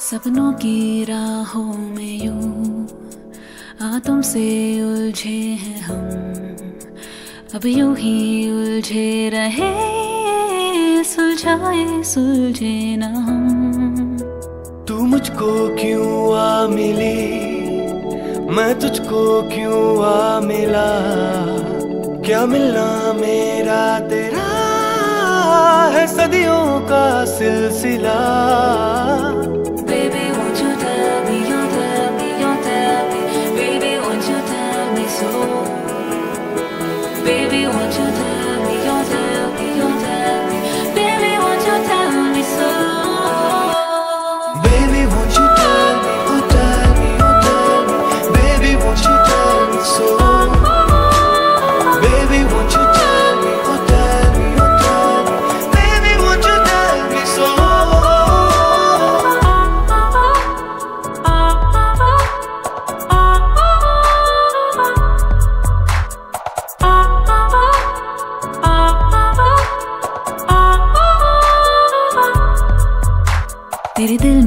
सपनों की राहों में यूँ, आ तुमसे उलझे हैं हम। अब यूँ ही उलझे रहे, सुलझाए, सुलझे ना हम। तू मुझको क्यों आ मिली? मैं तुझको क्यों आ मिला? क्या मिलना मेरा तेरा है सदियों का सिलसिला? Baby, won't you तेरे दिल में